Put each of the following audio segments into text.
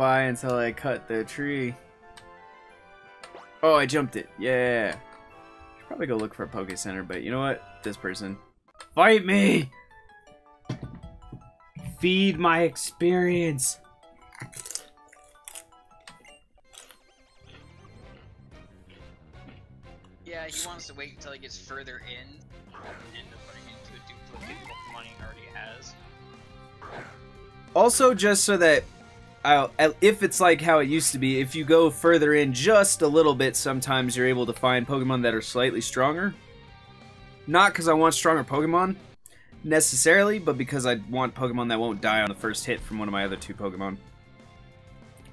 I can't go by until I cut the tree. Oh, I jumped it. Yeah. Should probably go look for a Poke Center, but you know what? This person. Fight me! Feed my experience. Yeah, he wants to wait until he gets further in and end up running into a duplicate Pokemon he already has. Also, just so that I'll, if it's like how it used to be, if you go further in just a little bit, sometimes you're able to find Pokemon that are slightly stronger. Not because I want stronger Pokemon, necessarily, but because I want Pokemon that won't die on the first hit from one of my other two Pokemon.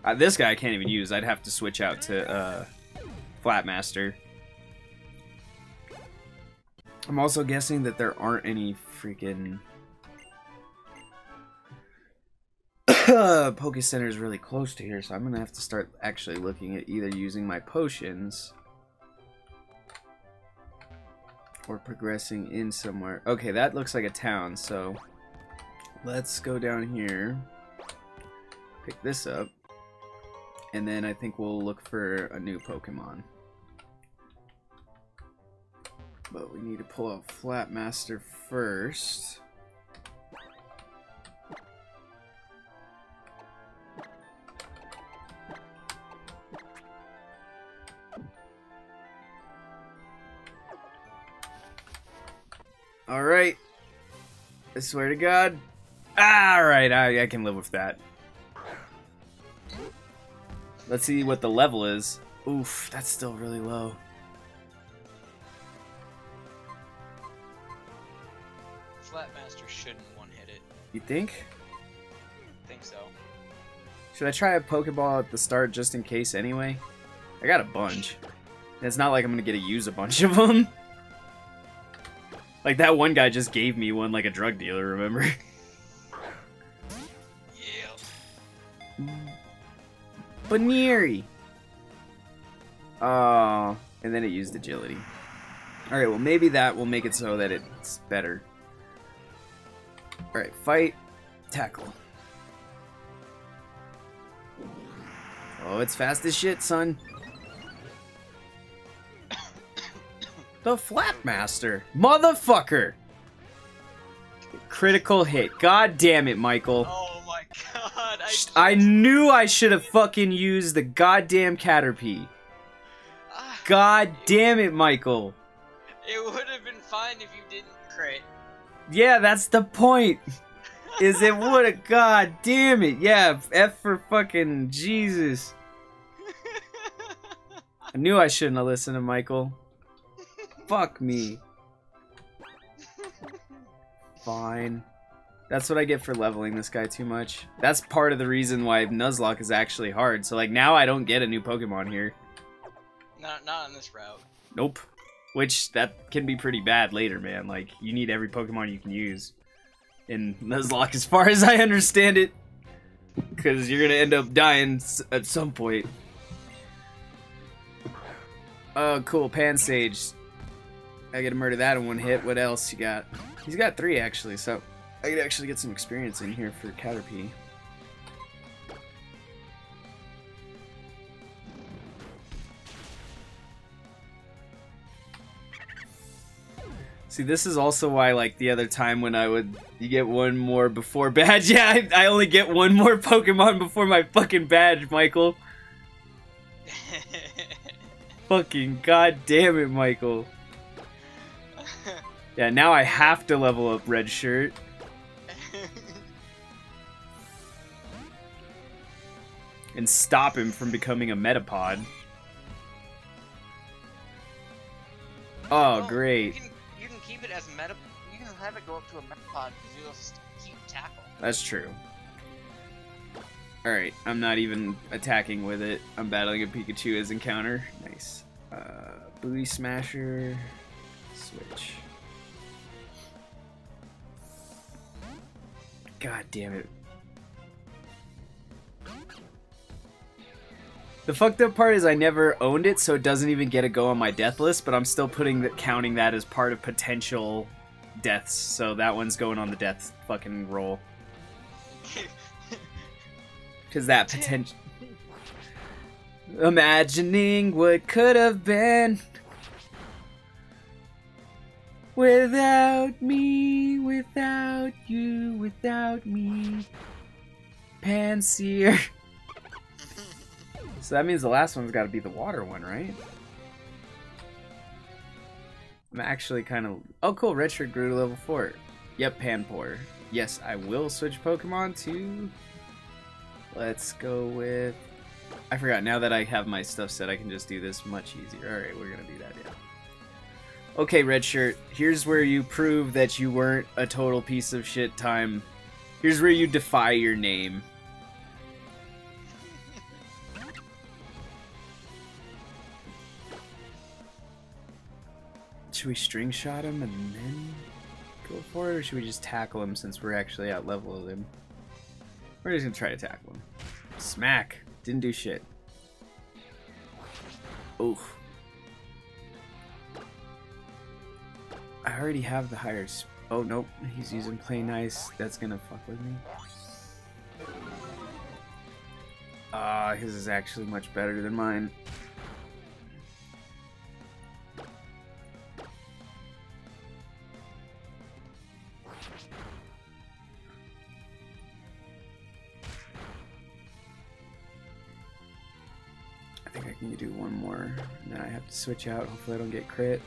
Uh, this guy I can't even use. I'd have to switch out to uh, Flapmaster. I'm also guessing that there aren't any freaking Uh, Poke Center is really close to here, so I'm gonna have to start actually looking at either using my potions or progressing in somewhere. Okay, that looks like a town, so let's go down here, pick this up, and then I think we'll look for a new Pokemon. But we need to pull out Flapmaster first. I swear to God. Alright, I, I can live with that. Let's see what the level is. Oof, that's still really low. Flapmaster shouldn't one hit it. You think? I think so. Should I try a Pokeball at the start just in case anyway? I got a bunch. And it's not like I'm gonna get to use a bunch of them. Like that one guy just gave me one like a drug dealer, remember? Yeah. Baneri! Oh, and then it used agility. Alright, well maybe that will make it so that it's better. Alright, fight, tackle. Oh, it's fast as shit, son. The Flapmaster. Motherfucker! Critical hit. God damn it, Michael. Oh my god! I, I knew I should have fucking used the goddamn Caterpie. Ah, God damn it, Michael. It would have been fine if you didn't crit. Yeah, that's the point. Is it would have god damn it. Yeah, F for fucking Jesus. I knew I shouldn't have listened to Michael. Fuck me. Fine. That's what I get for leveling this guy too much. That's part of the reason why Nuzlocke is actually hard. So like now I don't get a new Pokemon here. not not on this route. Nope. Which that can be pretty bad later, man. Like you need every Pokemon you can use in Nuzlocke, as far as I understand it, because you're gonna end up dying at some point. Oh, cool, Pansage. I gotta murder that in one hit. What else you got? He's got three actually, so I could actually get some experience in here for Caterpie. See, this is also why, like, the other time when I would, you get one more before badge. Yeah, I, I only get one more Pokemon before my fucking badge, Michael. Fucking god damn it, Michael. Yeah, now I have to level up Red Shirt. and stop him from becoming a Metapod. Oh, great. You can, you can keep it as meta. You can have it go up to a metapod because you'll keep tackle. That's true. Alright, I'm not even attacking with it. I'm battling a Pikachu as encounter. Nice. Uh, Booty Smasher. Switch. God damn it. The fucked up part is I never owned it, so it doesn't even get a go on my death list, but I'm still putting the, counting that as part of potential deaths, so that one's going on the death fucking roll. Because that potential. Imagining what could have been. Without me, without you, without me. Pansear. so that means the last one's got to be the water one, right? I'm actually kind of... Oh, cool. Redshirt grew to level 4. Yep, Panpour. Yes, I will switch Pokemon to... Let's go with... I forgot. Now that I have my stuff set, I can just do this much easier. Alright, we're going to do that, yeah. Okay, Redshirt, here's where you prove that you weren't a total piece of shit time. Here's where you defy your name. Should we string shot him and then go for it, or should we just tackle him since we're actually out level of him? We're just gonna try to tackle him. Smack! Didn't do shit. Oof. I already have the higher. oh nope, he's using play nice. That's gonna fuck with me. Ah, uh, his is actually much better than mine. I think I can do one more, and then I have to switch out. Hopefully I don't get crit.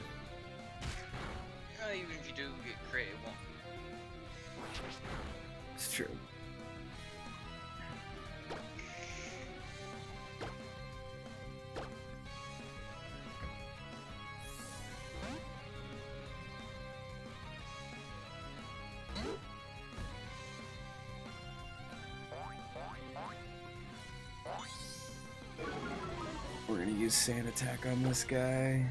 Use sand attack on this guy.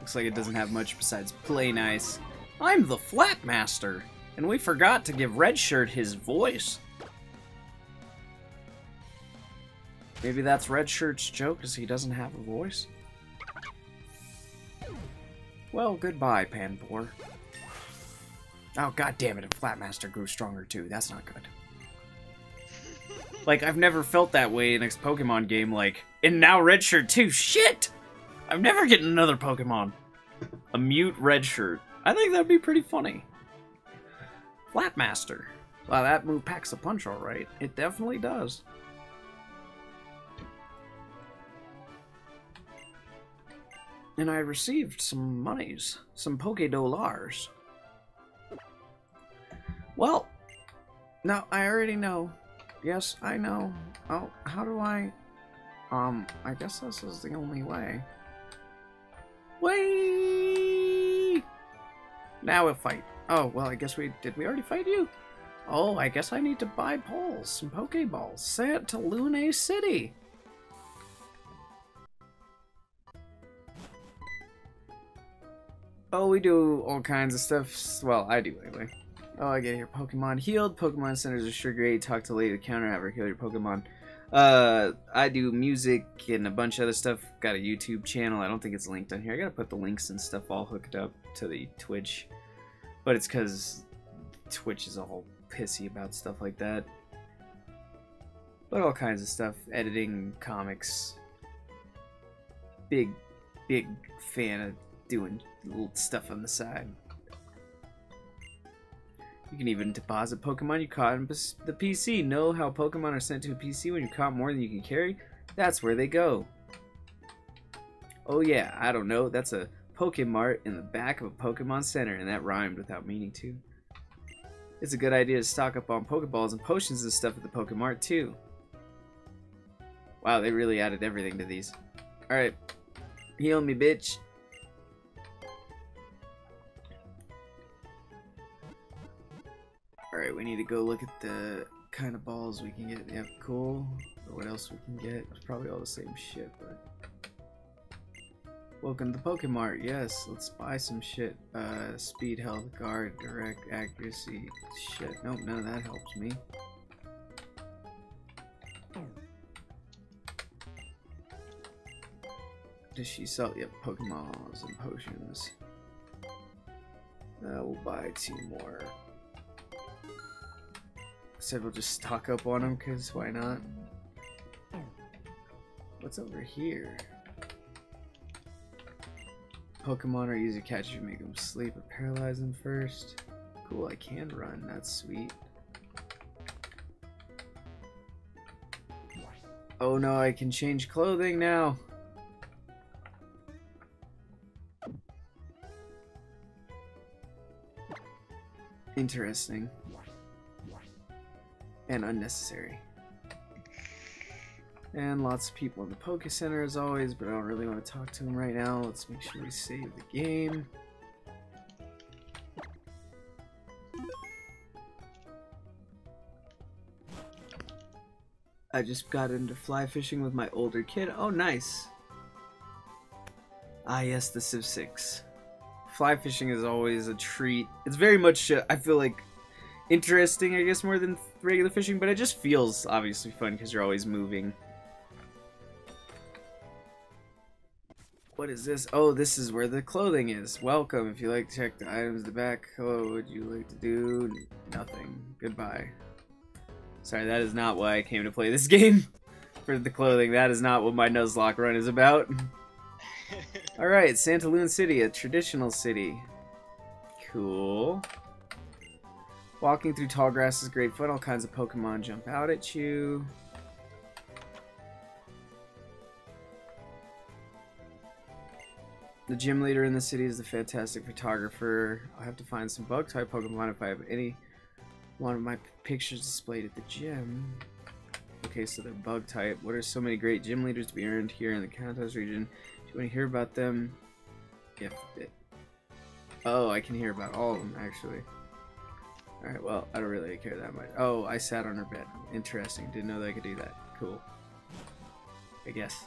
Looks like it doesn't have much besides play nice. I'm the Flap Master, and we forgot to give Redshirt his voice. Maybe that's Redshirt's joke, is he doesn't have a voice? Well, goodbye, Panpour. Oh, god damn it, Flapmaster grew stronger too. That's not good. like, I've never felt that way in a Pokemon game, like, and now Redshirt too. Shit! I'm never getting another Pokemon. A mute red shirt. I think that'd be pretty funny. Flapmaster. Wow, that move packs a punch alright. It definitely does. And I received some monies. Some Poke Dollars. Well, now I already know. Yes, I know. Oh, how do I... Um, I guess this is the only way. Wait! Now we'll fight. Oh, well, I guess we... Did we already fight you? Oh, I guess I need to buy poles, some Pokeballs. Santalune City. Oh, we do all kinds of stuff. Well, I do anyway. Oh, I get here. Pokemon healed. Pokemon centers are sure great. Talk to lady counter. Have her heal your Pokemon. Uh, I do music and a bunch of other stuff. Got a YouTube channel. I don't think it's linked on here. I gotta put the links and stuff all hooked up to the Twitch. But it's because Twitch is all pissy about stuff like that. But all kinds of stuff. Editing, comics. Big, big fan of doing little stuff on the side. You can even deposit Pokemon you caught in the PC. Know how Pokemon are sent to a PC when you caught more than you can carry? That's where they go. Oh yeah, I don't know. That's a Pokemart in the back of a Pokemon Center, and that rhymed without meaning to. It's a good idea to stock up on Pokeballs and potions and stuff at the Pokemart too. Wow, they really added everything to these. Alright. Heal me, bitch. Alright, we need to go look at the kind of balls we can get. Yeah, cool. Or what else we can get. It's probably all the same shit, but... Welcome to the Pokemart. Yes, let's buy some shit. Uh, speed, health, guard, direct, accuracy. Shit, nope, none of that helps me. Does she sell? Yep, Pokemons and potions. Uh, we'll buy two more. Said we'll just stock up on them, because why not? What's over here? Pokemon are easy to catch if you make them sleep or paralyze them first. Cool, I can run. That's sweet. Oh no, I can change clothing now. Interesting. And unnecessary. And lots of people in the Poke Center as always, but I don't really want to talk to them right now. Let's make sure we save the game. I just got into fly fishing with my older kid. Oh, nice. Ah, yes, the Civ 6. Fly fishing is always a treat. It's very much, uh, I feel like, interesting, I guess, more than regular fishing, but it just feels obviously fun because you're always moving. What is this? Oh, this is where the clothing is. Welcome. If you like to check the items in the back, what would you like to do? Nothing. Goodbye. Sorry, that is not why I came to play this game. For the clothing, that is not what my Nuzlocke run is about. Alright, Santalune City, a traditional city. Cool. Walking through tall grass is great fun. All kinds of Pokemon jump out at you. The gym leader in the city is the fantastic photographer. I'll have to find some bug type Pokemon if I have any one of my pictures displayed at the gym. Okay, so they're bug type. What are so many great gym leaders to be earned here in the Kantos region? Do you want to hear about them? If it... Oh, I can hear about all of them, actually. Alright, well, I don't really care that much. Oh, I sat on her bed. Interesting. Didn't know that I could do that. Cool. I guess.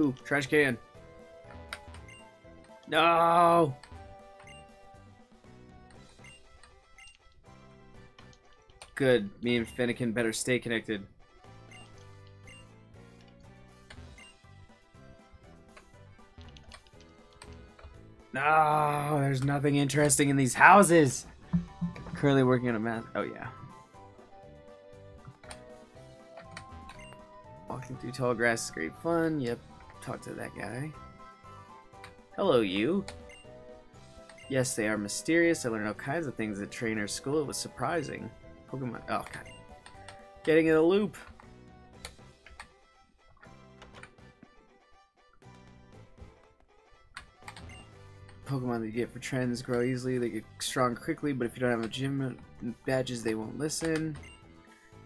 Ooh, trash can. No! Good. Me and Finnegan better stay connected. No, there's nothing interesting in these houses. Currently working on a math. Oh, yeah. Walking through tall grass is great fun. Yep, talk to that guy. Hello, you. Yes, they are mysterious. I learned all kinds of things at trainer School. It was surprising. Pokemon. Oh, God. Getting in a loop. Pokemon that you get for trends grow easily. They get strong quickly, but if you don't have a gym badges, they won't listen.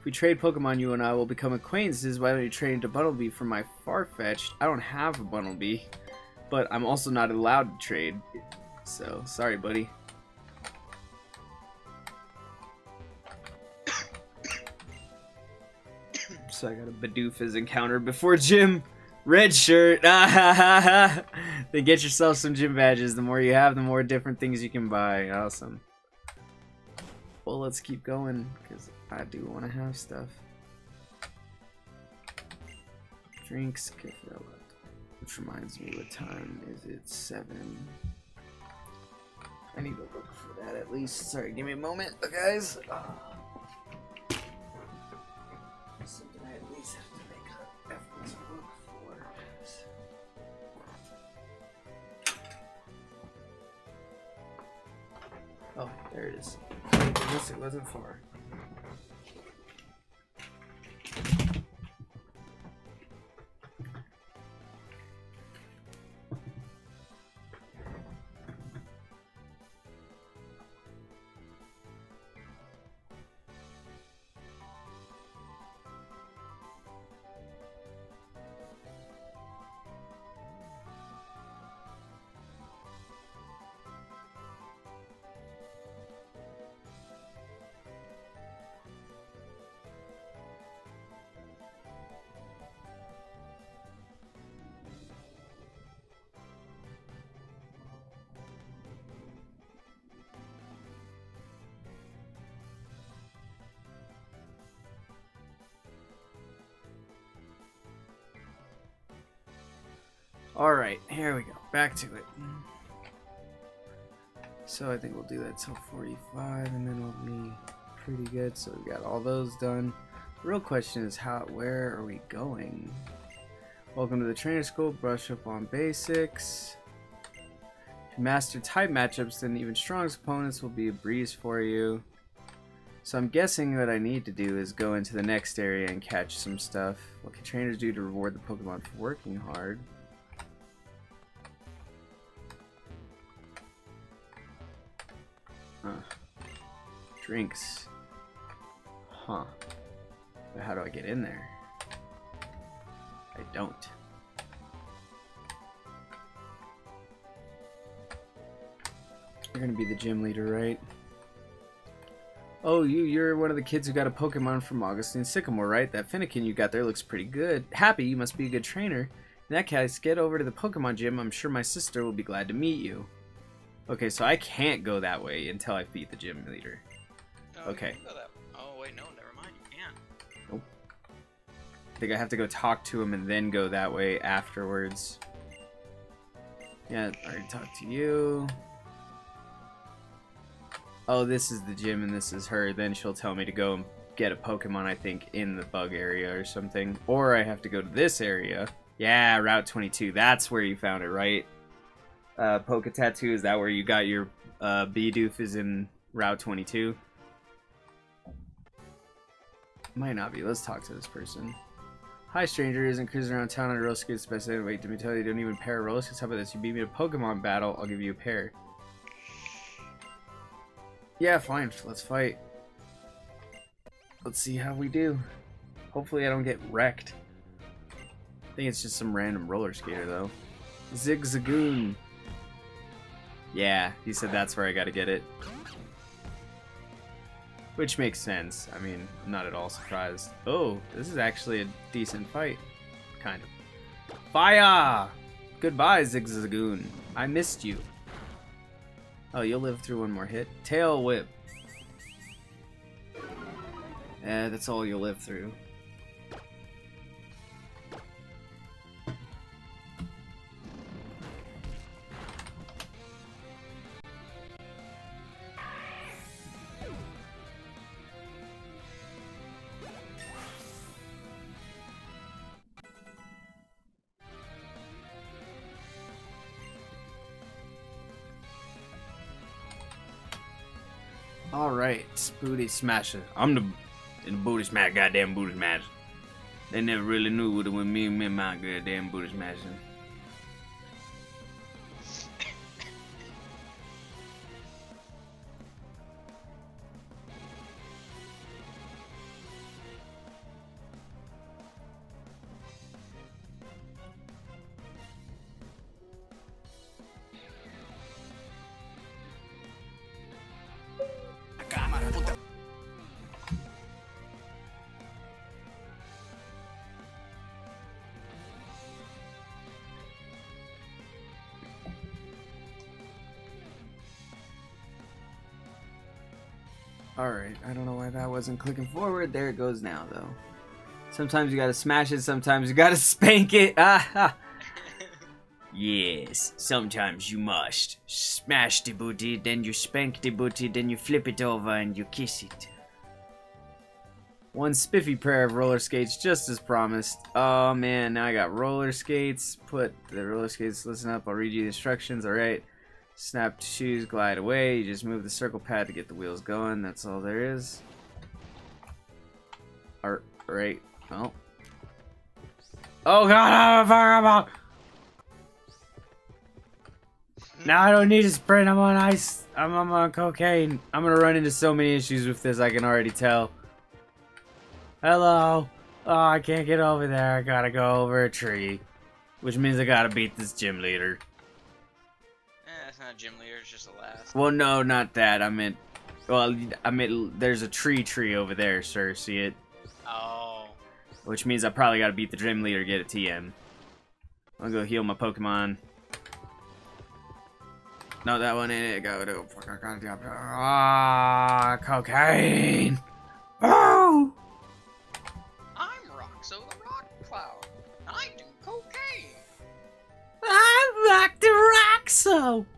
We trade Pokemon, you and I will become acquaintances. Why don't you trade into Bunnelby for my Farfetch'd? I don't have a Bunnelby, but I'm also not allowed to trade. So, sorry, buddy. so I got a Bidoof encounter before gym. Red shirt. then get yourself some gym badges. The more you have, the more different things you can buy. Awesome. Well, let's keep going, because I do want to have stuff. Drinks, which reminds me what time is it? 7. I need to look for that at least. Sorry, give me a moment, guys. Uh, I for. Oh, there it is. At least it wasn't far. Alright, here we go. Back to it. So I think we'll do that till 45 and then we'll be pretty good. So we got all those done. The real question is how where are we going? Welcome to the trainer school, brush up on basics. Master type matchups, then even strongest opponents will be a breeze for you. So I'm guessing what I need to do is go into the next area and catch some stuff. What can trainers do to reward the Pokemon for working hard? Huh. Drinks. Huh. But how do I get in there? I don't. You're gonna be the gym leader, right? Oh, you, you're one of the kids who got a Pokemon from Augustine Sycamore, right? That Fennekin you got there looks pretty good. Happy, you must be a good trainer. In that case, get over to the Pokemon gym. I'm sure my sister will be glad to meet you. Okay, so I can't go that way until I beat the gym leader. Oh, Okay. can go that- Oh wait, no, never mind. You can. I think I have to go talk to him and then go that way afterwards. Yeah, I already talked to you. Oh, this is the gym and this is her. Then she'll tell me to go and get a Pokemon, I think, in the bug area or something. Or I have to go to this area. Yeah, Route 22. That's where you found it, right? Uh, Poke Tattoo, is that where you got your uh, Bidoof is in Route 22? Might not be. Let's talk to this person. Hi, stranger. Isn't cruising around town on a roller skates best way? Wait, did me tell you you don't even pair roller skates? How about this? You beat me to Pokemon battle, I'll give you a pair. Yeah, fine. Let's fight. Let's see how we do. Hopefully I don't get wrecked. I think it's just some random roller skater, though. Zigzagoon. Yeah, he said that's where I gotta get it. Which makes sense. I mean, I'm not at all surprised. Oh, this is actually a decent fight. Kind of. Fire! Goodbye, Zigzagoon. I missed you. Oh, you'll live through one more hit. Tail Whip. Eh, that's all you'll live through. Alright, Booty Smasher. I'm the, the Booty Smasher, goddamn Booty Smasher. They never really knew what it was me and me and my goddamn Booty Smasher. Alright, I don't know why that wasn't clicking forward. There it goes now, though. Sometimes you gotta smash it, sometimes you gotta spank it. Ah ha! Yes, sometimes you must. Smash the booty, then you spank the booty, then you flip it over and you kiss it. One spiffy pair of roller skates, just as promised. Oh man, now I got roller skates. Put the roller skates, listen up, I'll read you the instructions, alright. Snap shoes, glide away. You just move the circle pad to get the wheels going. That's all there is. Art, right. Oh. Oh god, I'm a fireball! Now I don't need to sprint. I'm on ice. I'm, I'm on cocaine. I'm gonna run into so many issues with this. I can already tell. Hello. Oh, I can't get over there. I gotta go over a tree, which means I gotta beat this gym leader. Eh, not gym leader, it's just a last. Well, no, not that. I meant, well, I meant there's a tree tree over there, sir. See it? Oh. Which means I probably got to beat the gym leader, to get a TM. I'll go heal my Pokemon. No, that one ain't it. Go to ah cocaine. Oh, I'm Roxo the Rock Cloud. I do cocaine. go. Do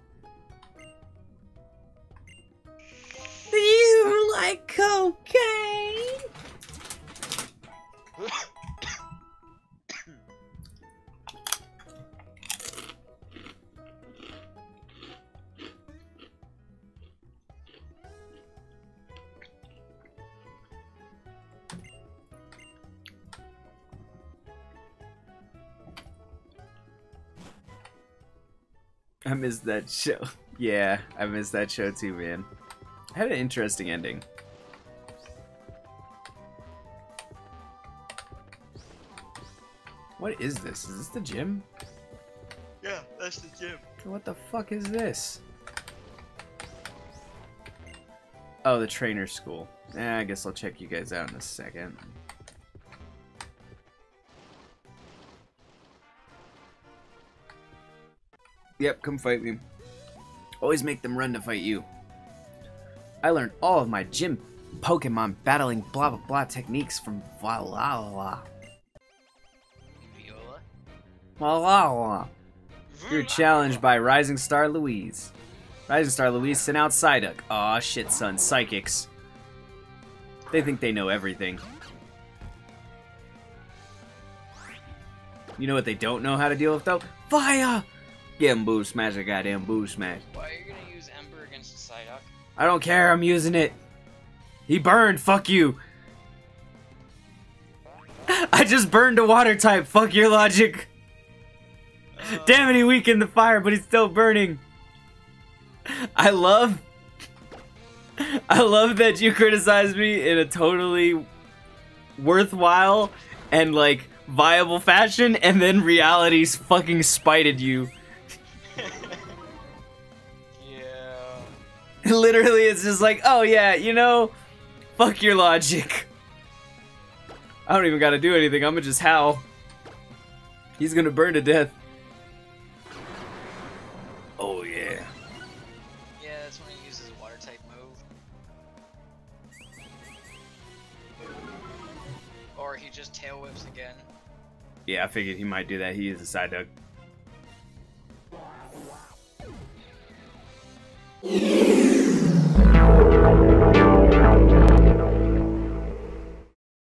cocaine? I missed that show. Yeah, I missed that show too, man. Had an interesting ending. What is this? Is this the gym? yeah, that's the gym. What the fuck is this? Oh, the trainer school. Eh, I guess I'll check you guys out in a second. Yep, come fight me. Always make them run to fight you. I learned all of my gym Pokemon battling blah blah blah techniques from Valhalla. Viola. You're challenged by Rising Star Louise. Rising Star Louise sent out Psyduck. Aw, shit, son. Psychics. They think they know everything. You know what they don't know how to deal with, though? Fire! Get him, Boo Smash, a goddamn Boo Smash. Why are you gonna use Ember against Psyduck? I don't care, I'm using it. He burned, fuck you. I just burned a water type, fuck your logic. Damn it, he weakened the fire, but he's still burning. I love. I love that you criticize me in a totally worthwhile and like viable fashion, and then reality's fucking spited you. Yeah. Literally, it's just like, oh yeah, you know, fuck your logic. I don't even gotta do anything, I'm gonna just howl. He's gonna burn to death. Yeah, I figured he might do that. He is a side dog.